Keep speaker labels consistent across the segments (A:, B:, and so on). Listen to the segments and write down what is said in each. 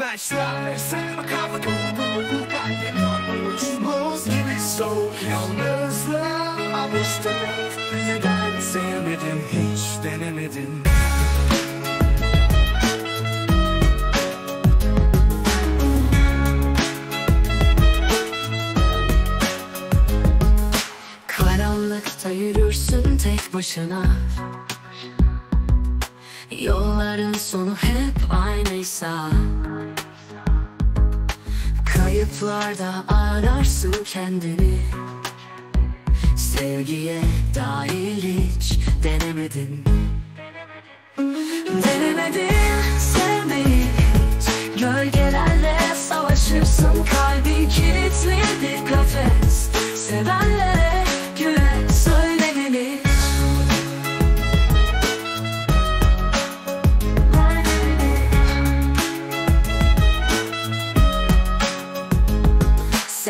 A: Başlarsa kafa kurduğu kalbim Uçmaz gibi soğuk yalnızlığa Alıştım. Neden sevmedim hiç denemedim.
B: Karanlıkta yürürsün tek başına Yolların sonu hep aynıysa. Kayıplarda ararsın kendini. Sevgiye dair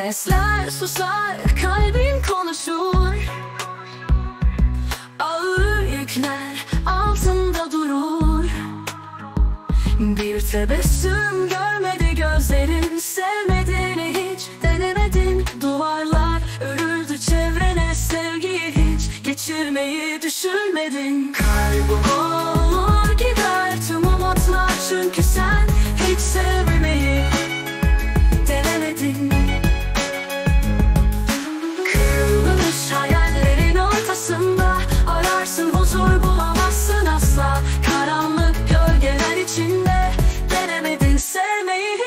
B: Sesler susar, kalbin konuşur. Ağır yükler altında durur. Bir tebessüm görmedi gözlerin Sevmediğini hiç denemedin. Duvarlar örüldü çevrene Sevgiyi hiç geçirmeyi düşünmedin. Kaybolur gider tüm umutlar Çünkü sen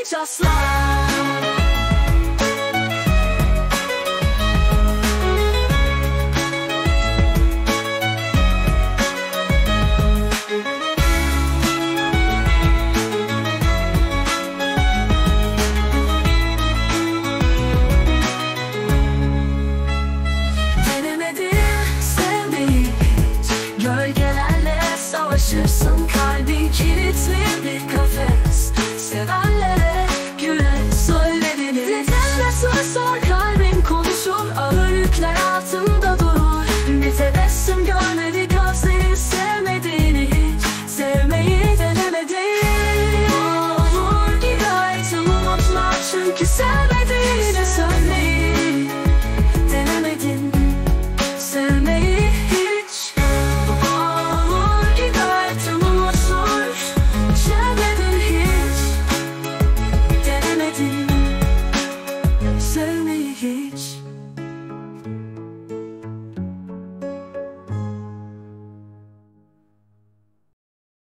B: genç aslan Gölgelerle savaşırsın kalbin kilitli bir kalbin Nasıl sor kalbim konuşur ağır yükler altında